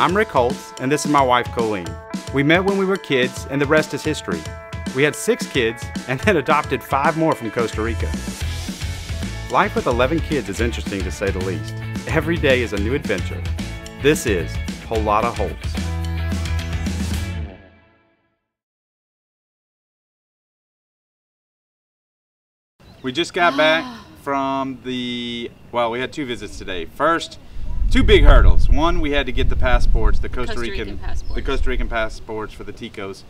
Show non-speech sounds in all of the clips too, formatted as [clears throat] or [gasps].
I'm Rick Holtz, and this is my wife, Colleen. We met when we were kids, and the rest is history. We had six kids and then adopted five more from Costa Rica. Life with 11 kids is interesting to say the least. Every day is a new adventure. This is Whole Lotta Holtz. We just got back [gasps] from the, well, we had two visits today. First, two big hurdles. One, we had to get the passports, the Costa, Costa Rican, Rican passports. the Costa Rican passports for the Ticos.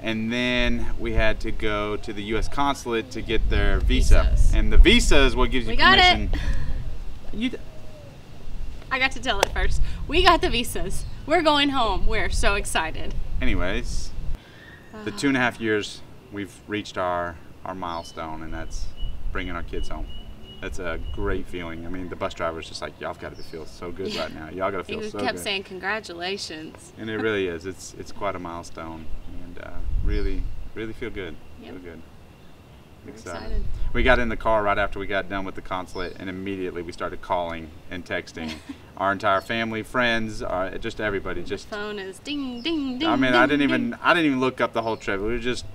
And then we had to go to the U.S. consulate to get their visa. Visas. And the visa is what gives you We got it. permission. You, d- I got to tell it first. We got the visas. We're going home. We're so excited. anyways, the Uh, two and a half years we've reached our our milestone, and that's bringing our kids home. That's a great feeling. I mean, the bus driver's just like, y'all got to feel so good right now. Y'all got to He feel so kept saying congratulations. and it really is. It's it's quite a milestone, and uh, really really feel good. Yep. Feel good. Excited. excited. We got in the car right after we got done with the consulate, and immediately we started calling and texting [laughs] our entire family, friends, uh, just everybody. Just Phone is ding ding ding. I mean, ding, I didn't ding. even I didn't even look up the whole trip. We were just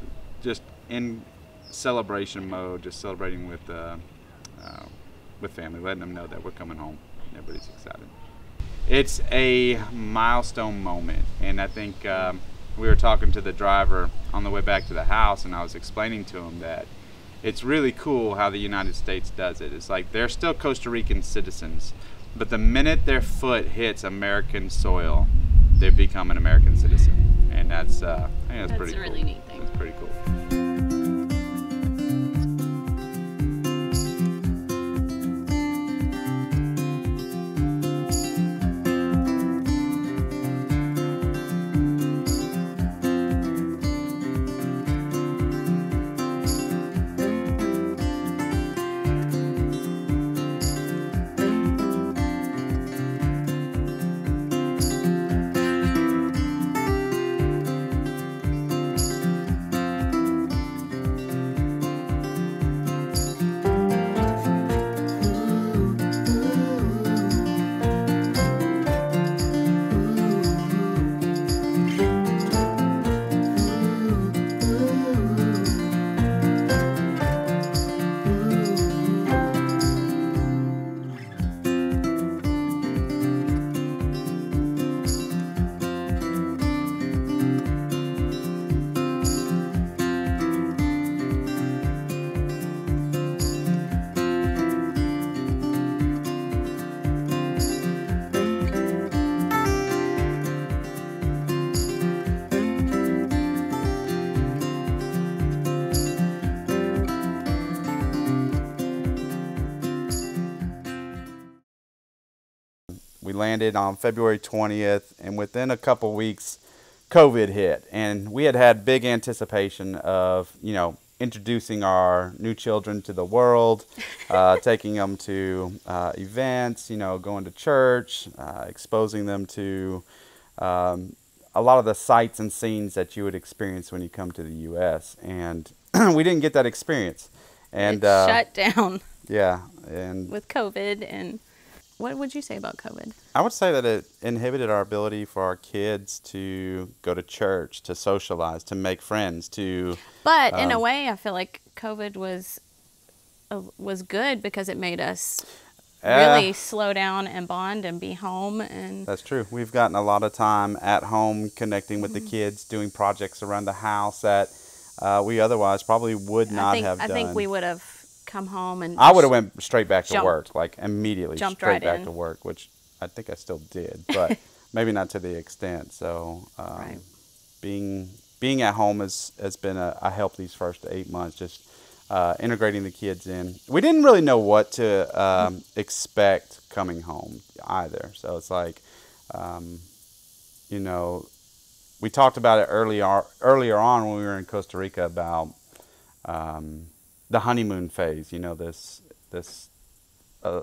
just in celebration mode, just celebrating with uh, uh, with family, letting them know that we're coming home. Everybody's excited. It's a milestone moment, and I think um, we were talking to the driver on the way back to the house, and I was explaining to him that it's really cool how the United States does it. It's like they're still Costa Rican citizens, but the minute their foot hits American soil, they become an American citizen, and that's uh, I think that's, That's pretty a really cool. neat thing. That's pretty cool. Landed on February 20th, and within a couple weeks, COVID hit, and we had had big anticipation of you know introducing our new children to the world, [laughs] uh, taking them to uh, events, you know, going to church, uh, exposing them to um, a lot of the sights and scenes that you would experience when you come to the U.S. And [clears throat] we didn't get that experience, and uh, shut down yeah, and with COVID. And what would you say about COVID? I would say that it inhibited our ability for our kids to go to church, to socialize, to make friends, to But in a Um, way, I feel like COVID was uh, was good because it made us Uh, really slow down and bond and be home and That's true. We've gotten a lot of time at home connecting with the Mm-hmm. kids, doing projects around the house that uh, we otherwise probably would not I think have I done. think we would have come home and I would have went straight back to Jump- work, like immediately jumped straight right back in. to work, which I think I still did, [laughs] but maybe not to the extent. So um, Right. being being at home has has been a, a help these first eight months, just uh, integrating the kids in. We didn't really know what to um, expect coming home either, so it's like, um, you know, we talked about it earlier earlier on when we were in Costa Rica about um, the honeymoon phase. You know, this this uh,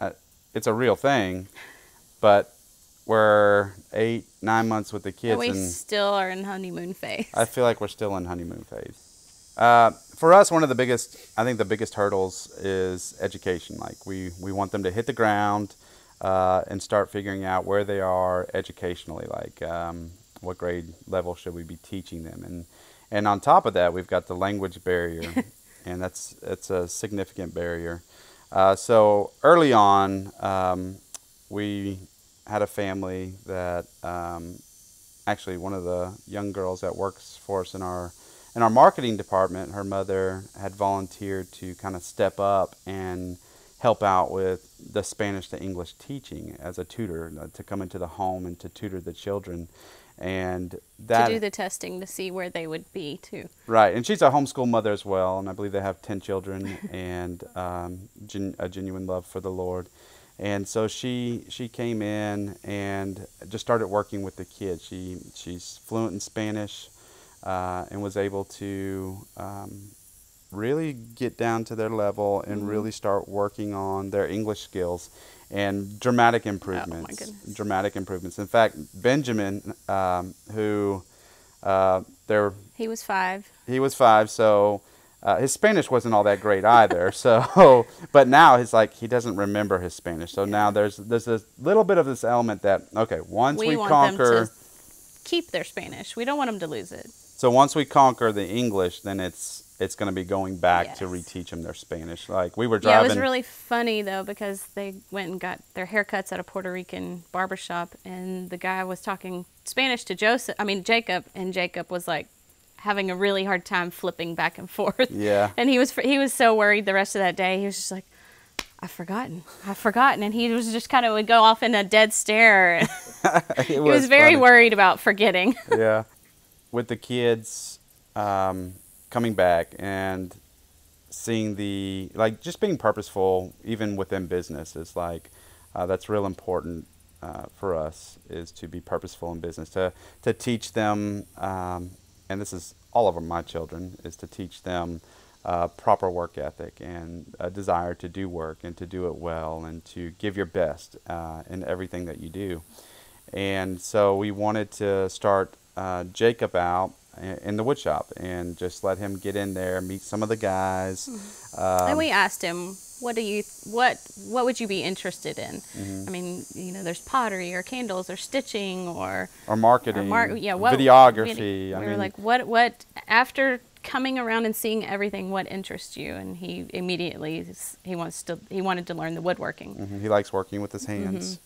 uh, it's a real thing, but we're eight nine months with the kids, we and still are in honeymoon phase. I feel like we're still in honeymoon phase. Uh, for us, one of the biggest, I think, the biggest hurdles is education. Like we we want them to hit the ground. uh, and start figuring out where they are educationally, like um, what grade level should we be teaching them, and and on top of that, we've got the language barrier, [laughs] and that's that's a significant barrier. Uh, so early on, um, we had a family that um, actually one of the young girls that works for us in our in our marketing department, her mother had volunteered to kind of step up and help out with the Spanish to English teaching as a tutor uh, to come into the home and to tutor the children. And that to do the testing to see where they would be too. right, and she's a homeschool mother as well, and I believe they have ten children [laughs] and um, gen- a genuine love for the Lord. And so she she came in and just started working with the kids. She she's fluent in Spanish uh, and was able to um, really get down to their level and Mhm. really start working on their English skills and dramatic improvements. goodness. dramatic improvements. In fact, Benjamin, um, who uh, there He was five. he was five, so uh, his Spanish wasn't all that great either. [laughs] so, but now he's like he doesn't remember his Spanish. So now there's there's a little bit of this element that okay, once we, we want conquer, them to keep their Spanish. We don't want them to lose it. so once we conquer the English, then it's it's going to be going back to Yes. reteach them their Spanish. Like we were driving. Yeah, it was really funny though because they went and got their haircuts at a Puerto Rican barbershop, and the guy was talking Spanish to Joseph. I mean Jacob, and Jacob was like having a really hard time flipping back and [laughs] forth. Yeah. And he was he was so worried the rest of that day. He was just like, I've forgotten, I've forgotten, and he was just kind of would go off in a dead stare. [laughs] [laughs] it he was very funny. worried about forgetting. yeah. With the kids um, coming back and seeing the, like, just being purposeful, even within business, is like, uh, that's real important uh, for us, is to be purposeful in business, to, to teach them, um, and this is all of my children, is to teach them uh, proper work ethic and a desire to do work and to do it well and to give your best uh, in everything that you do. And so we wanted to start uh, Jacob out in the wood shop and just let him get in there, meet some of the guys. Um, and we asked him, "What do you what what would you be interested in?" Mm-hmm. I mean, you know, there's pottery or candles or stitching or or or marketing, mar- yeah, what videography. vid- I we mean, were like, "What what after coming around and seeing everything, what interests you?" And he immediately he wants to he wanted to learn the woodworking. mhm, he likes working with his hands. Mm-hmm.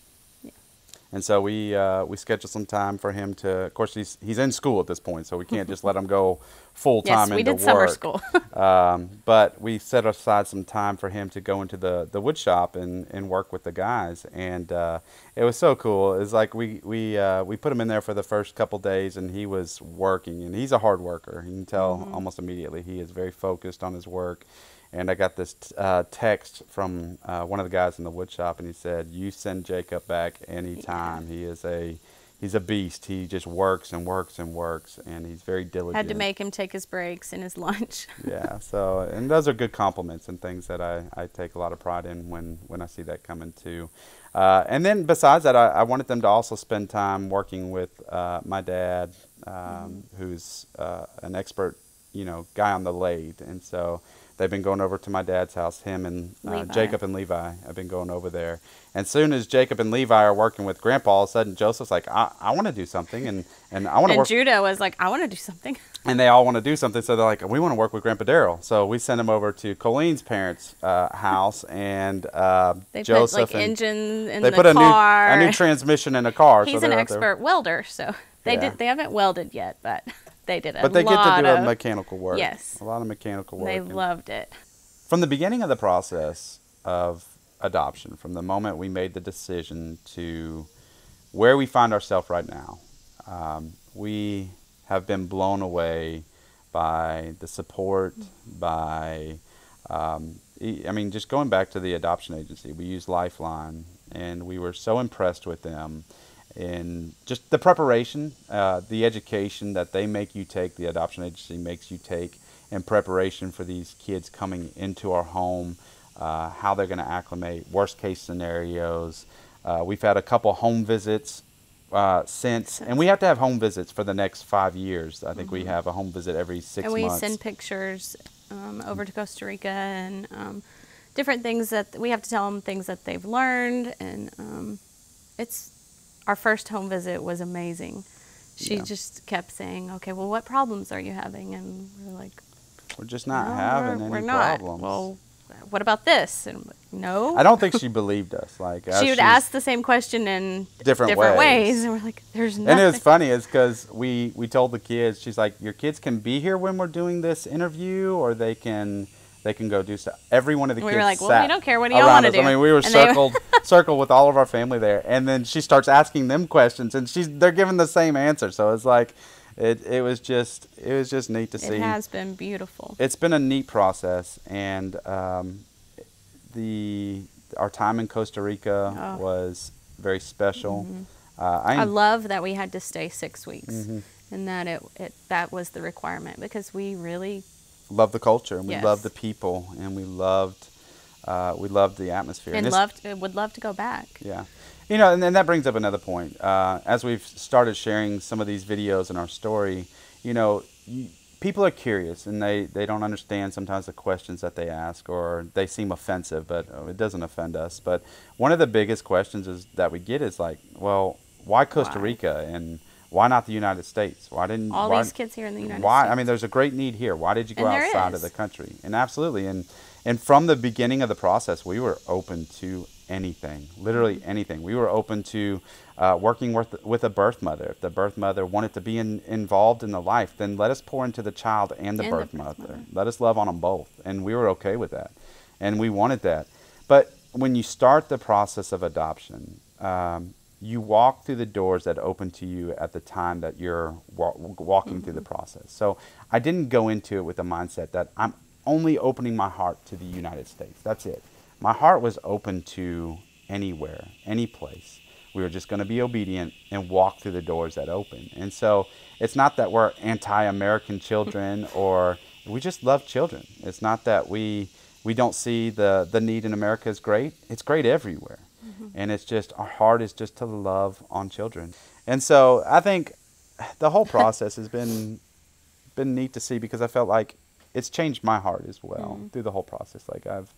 And so we uh, we scheduled some time for him to. Of course, he's he's in school at this point, so we can't just let him go full time Yes, we into did summer school. [laughs] um, but we set aside some time for him to go into the, the wood shop and, and work with the guys, and uh, it was so cool. It's like we we uh, we put him in there for the first couple days, and he was working, and he's a hard worker. You can tell almost immediately he is very focused on his work. And I got this t- uh, text from uh, one of the guys in the wood shop, and he said, "You send Jacob back anytime. He is a he's a beast. He just works and works and works, and he's very diligent." Had to make him take his breaks and his lunch. [laughs] yeah so and those are good compliments and things that I, I take a lot of pride in when, when i see that coming too uh, and then besides that I, I wanted them to also spend time working with uh, my dad um, who's uh, an expert you know guy on the lathe and so they've been going over to my dad's house him and uh, jacob and levi have been going over there and soon as jacob and levi are working with grandpa all of a sudden joseph's like i, I want to do something and, and i want to And work Judah was like, "I want to do something." [laughs] and they all want to do something. So they're like, we want to work with Grandpa Daryl. So we send him over to Colleen's parents' uh, house, and uh, They Joseph put like and engines in they the put a new a new transmission in a car. so He's an out there. expert welder, so they Yeah. did. They haven't welded yet, but [laughs] they did a but they get to do of. a mechanical work. Yes. a lot of mechanical work. they loved it. from the beginning of the process of adoption, from the moment we made the decision to where we find ourselves right now, um, we have been blown away by the support, by, um, I mean, just going back to the adoption agency, we use Lifeline, and we were so impressed with them in just the preparation, uh, the education that they make you take, the adoption agency makes you take in preparation for these kids coming into our home, uh, how they're going to acclimate, worst case scenarios. Uh, we've had a couple home visits uh, since, and we have to have home visits for the next five years. I think we have a home visit every six Mm-hmm. and we months. send pictures um, over to Costa Rica and um, different things that we have to tell them things that they've learned, and um, it's our first home visit was amazing. She Yeah. just kept saying, "Okay, well, what problems are you having?" And we're like, We're just not "No, having we're, any we're not." problems. Well, what about this? And like, no. I don't think she believed us. Like [laughs] she would ask the same question in Different ways. ways. [laughs] and we're like, "There's And nothing." it was funny is because we we told the kids, she's like, your kids can be here when we're doing this interview, or they can they can go do stuff. Every one of the We kids were like, "Well, we don't care. What do y'all around wanna do?" I mean, we were And circled [laughs] circled with all of our family there, and then she starts asking them questions, and she's they're giving the same answer. So it's like, it it was just it was just neat to see. it has been beautiful. It's been a neat process, and um, the our time in Costa Rica Oh. was very special. Uh, I, Mm-hmm. I love that we had to stay six weeks, Mhm. and that it, it that was the requirement because we really love the culture and we Yes. loved the people and we loved uh, we loved the atmosphere and this- loved uh, would love to go back. yeah you know and then that brings up another point uh, as we've started sharing some of these videos in our story you know you, people are curious and they, they don't understand sometimes the questions that they ask or they seem offensive but uh, it doesn't offend us but one of the biggest questions is that we get is like well why costa Why? rica and why not the united states why didn't All why, these kids here in the United why States. Why? I mean there's a great need here why did you go And outside of the country and absolutely and and from the beginning of the process we were open to anything literally Mm-hmm. anything we were open to uh, working with with a birth mother if the birth mother wanted to be in, involved in the life then let us pour into the child and the, And the birth, birth mother. mother. let us love on them both and we were okay with that and we wanted that but when you start the process of adoption um, you walk through the doors that open to you at the time that you're wa- walking through the mm-hmm. process. So I didn't go into it with the mindset that I'm only opening my heart to the United States. That's it. My heart was open to anywhere, any place. We were just going to be obedient and walk through the doors that open. And so it's not that we're anti American children [laughs] or we just love children. It's not that we we don't see the, the need in America is great. It's great everywhere. And it's just our heart is just to love on children. And so I think the whole process has been been neat to see because I felt like it's changed my heart as well mm-hmm. through the whole process. Like I've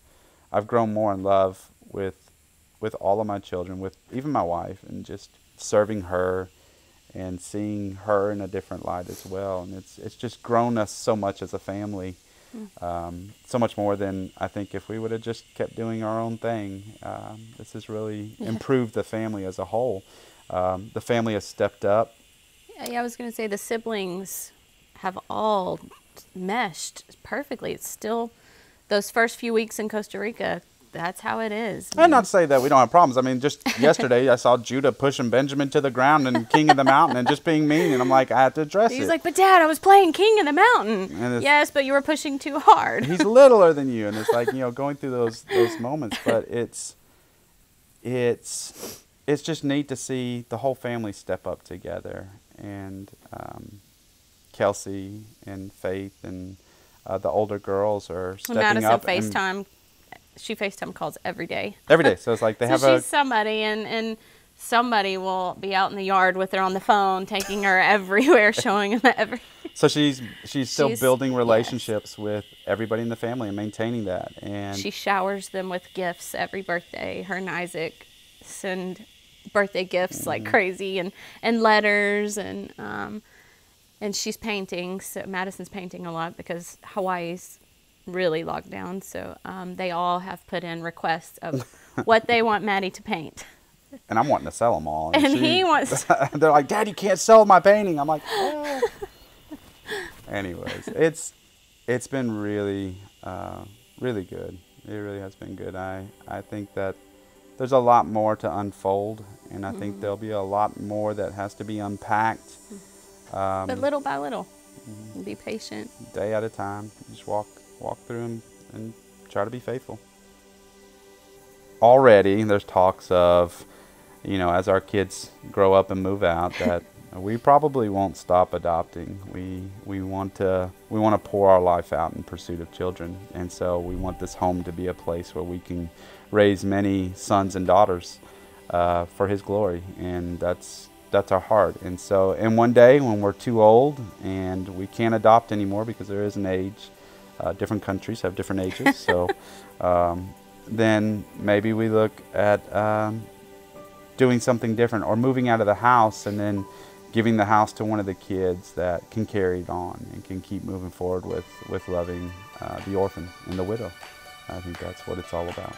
I've grown more in love with with all of my children, with even my wife, and just serving her and seeing her in a different light as well. And it's it's just grown us so much as a family, um, so much more than I think if we would have just kept doing our own thing. Um, this has really Yeah. improved the family as a whole. Um, the family has stepped up. Yeah, I was going to say the siblings have all meshed perfectly. It's still those first few weeks in Costa Rica. That's how it is. I And not to say that we don't have problems. I mean, just [laughs] yesterday I saw Judah pushing Benjamin to the ground and King of the Mountain and just being mean, and I'm like, I have to address it. He's like, but Dad, I was playing King of the Mountain. And Yes, but you were pushing too hard. he's littler than you, and it's [laughs] like you know going through those those moments. But it's it's it's just neat to see the whole family step up together, and um, Kelsey and Faith and uh, the older girls are stepping Madison up and- FaceTime, she FaceTime calls every day. every day. So it's like they [laughs] so have she's a somebody, and and somebody will be out in the yard with her on the phone, taking her [laughs] everywhere, showing her every. so she's she's still She's- building yes. relationships with everybody in the family and maintaining that. And She showers them with gifts every birthday. Her and Isaac send birthday gifts like Mm-hmm. crazy, and and letters, and um, and she's painting. So Madison's painting a lot because Hawaii's really locked down. So um, they all have put in requests of [laughs] what they want Maddie to paint. and I'm wanting to sell them all. And she- he wants- [laughs] they're like, Dad, you can't sell my painting. I'm like, "Ah." anyways, it's it's been really uh, really good. It really has been good. I I think that there's a lot more to unfold, and I think there'll be a lot more that has to be unpacked. Um, But little by little, Mm-hmm. be patient. day at a time. Just walk walk through them and try to be faithful. Already, there's talks of, you know, as our kids grow up and move out, that [laughs] we probably won't stop adopting. We we want to we want to pour our life out in pursuit of children, and so we want this home to be a place where we can raise many sons and daughters uh, for His glory, and that's that's our heart. And so, and one day when we're too old and we can't adopt anymore because there is an age, uh, different countries have different ages. [laughs] So, um, then maybe we look at um, doing something different or moving out of the house and then giving the house to one of the kids that can carry it on and can keep moving forward with, with loving uh, the orphan and the widow. I think that's what it's all about.